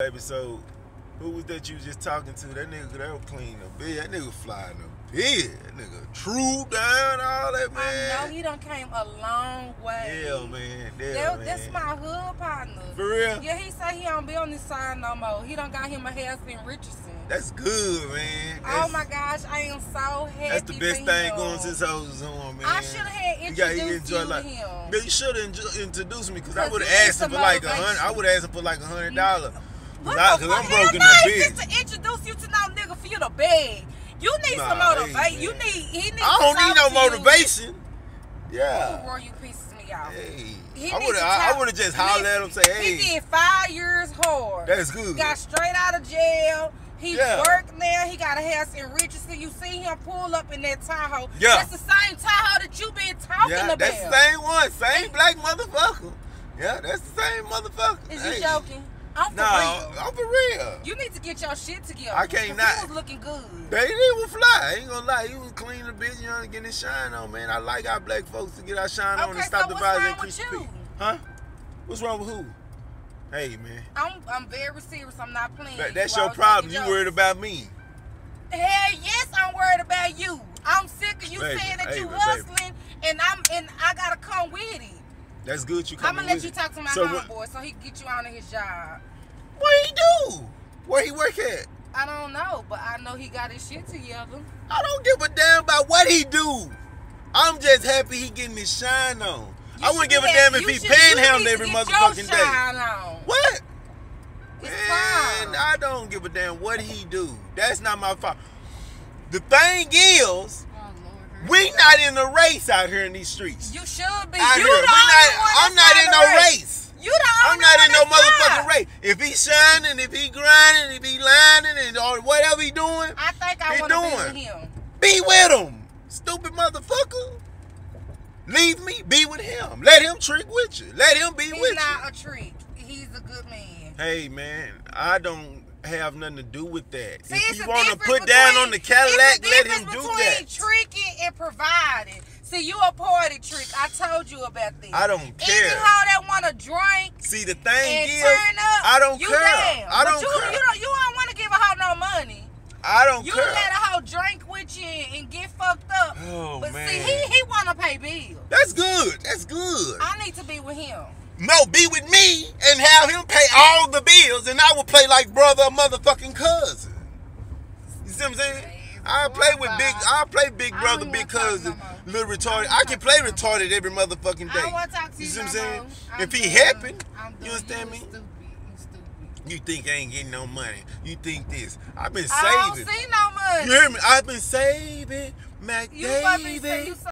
Baby, so who was that you was just talking to? That nigga that was clean the bed. That nigga flying the bed. That nigga true down all that man. I know he done came a long way. Yeah, man. Yeah, That- man. That's my hood partner. For real? Yeah, he say he don't be on this side no more. He done got him a house in Richardson. That's good, man. oh my gosh, I am so happy. That's the best thing him. going since I was on, man. I should have You introduced enjoy you like- to him. Yeah, you should have introduced me because I would you have asked him for like a hundred. I would have asked him for like a hundred dollars. What the fuck? am broke in the just to introduce you to no nigga for you to beg. You need some Nah, hey, motivation. You need. He needs. I don't need no you. motivation. Yeah. bro, you pisses me off. Hey. He I would have. I would have just hollered at him, say, He did five years hard. that's good." Got straight out of jail. He Yeah. worked now. He got a house in Richardson. You see him pull up in that Tahoe. Yeah. That's the same Tahoe that you been talking yeah, about. that's the same one, same black motherfucker. Yeah, that's the same motherfucker. Is you joking? I'm for No, real. I'm for real. You need to get your shit together. I can't not. He was looking good. They didn't fly. I ain't gonna lie. He was clean the bitch, you know, getting his shine on, man. I like our black folks to get our shine on and stop so the what's violence and wrong increase with the you? Huh? What's wrong with who? Hey, man. I'm I'm very serious. I'm not playing. That, that's You your problem. You worried about me. Hell yes, I'm worried about you. I'm sick of you Baby, saying that hey, you baby. hustling, and I'm and I gotta come with it. That's good you I'm gonna let you it. talk to my so homeboy so he can get you out of his job. what he do? Where he work at? I don't know, but I know he got his shit together. I don't give a damn about what he do. I'm just happy he getting his shine on. You I wouldn't give a damn that- if he should- panhandled every motherfucking day. on. What? It's Man, fine. I don't give a damn what he do. That's not my fault. The thing is, not in a race out here in these streets. You should be. Out you here. the We only not, I'm not in no the race. You the I'm not in no motherfucking not. race. If he shining, if he grinding, if he lining, and or whatever he doing, I think I want to be doing. with him. be with him. Stupid motherfucker. Leave me, be with him. Let him trick with you. Let him be He's with you. He's not a trick. He's a good man. Hey man, I don't have nothing to do with that. See, if you want to put down on the Cadillac, let him do that. Tricking and providing. See, you a party trick. I told you about this. I don't care. hoe that want to drink See, the thing is, up, I don't you care. Down. I don't you, care. You don't, you don't want to give a hoe no money. I don't You care. You let a hoe drink with you and get fucked up. Oh, but see, he he want to pay bills. That's good. That's good. I need to be with him. No, be with me and have him pay all the bills, and I will play like brother or motherfucking cousin. You see what I'm saying? I play with big. I play big brother, big cousin. Little retarded. I can play talk no more. retarded every motherfucking day. don't want to talk to you, see what I'm saying? If he happen, you understand me? You think I ain't getting no money? You think this? I've been saving. I don't see no money. You hear me? I've been saving, Mac You probably say David. you